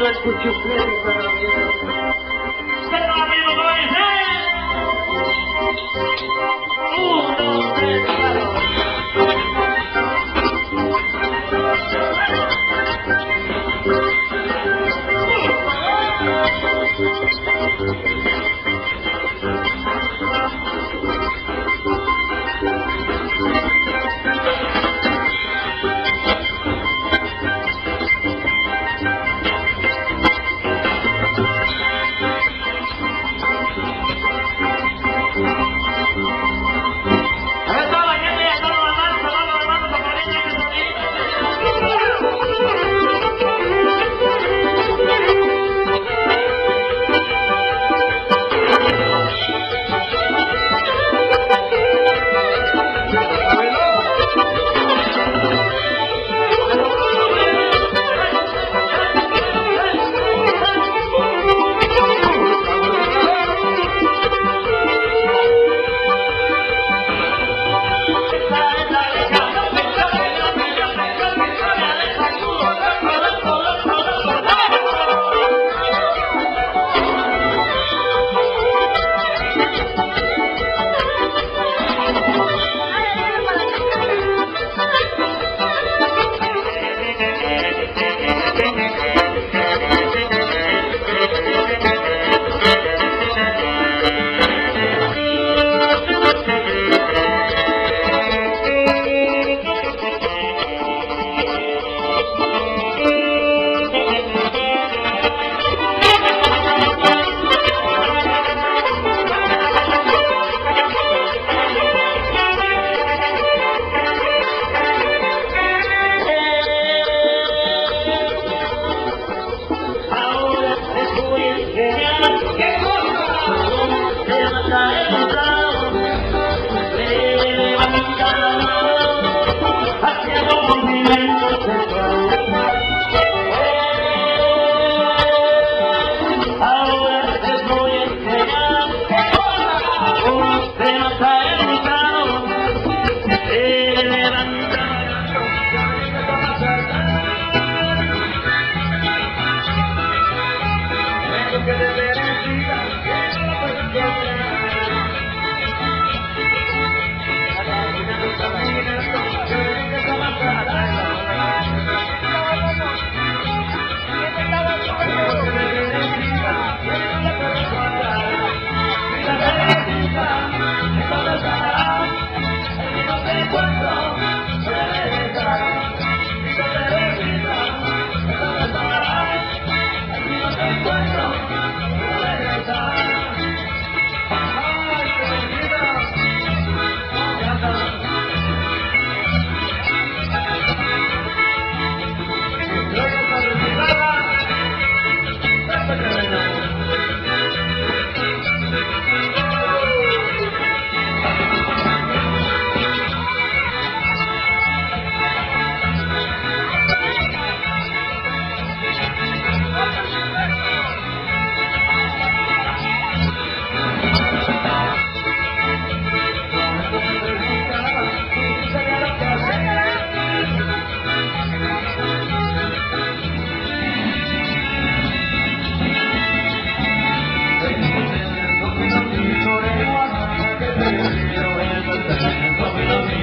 let's you're praying about, you know. Set up your right hand. Ooh, no,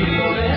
Feel it.